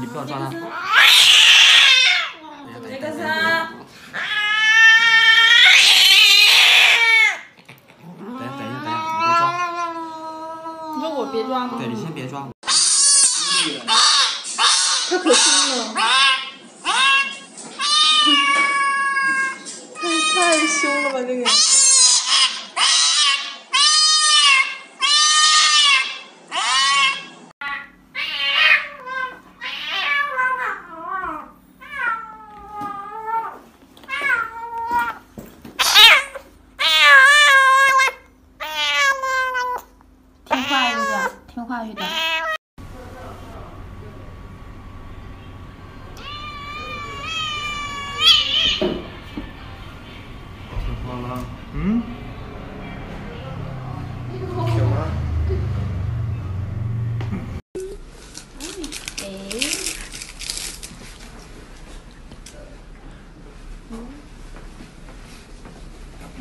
你不要抓他。那个啥。等下等一下等一下，你别抓。你说我别抓吗？对你先别抓。他可凶了。太 太凶了吧这个。听话一点。听话了。嗯。行吗？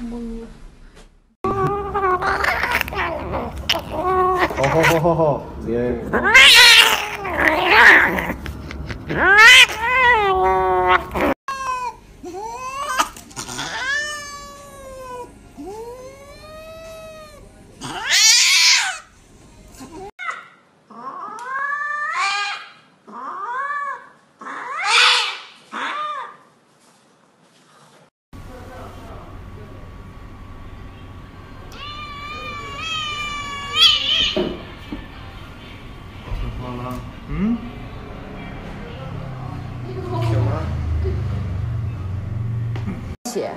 好好好好好，耶！听话了。嗯。行吗？血。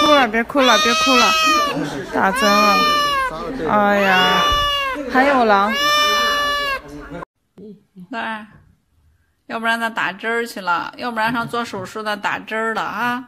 哭了，别哭了，别哭了，打针了。哎呀，还有狼。来，要不然咱打针儿去了，要不然上做手术的打针儿了啊。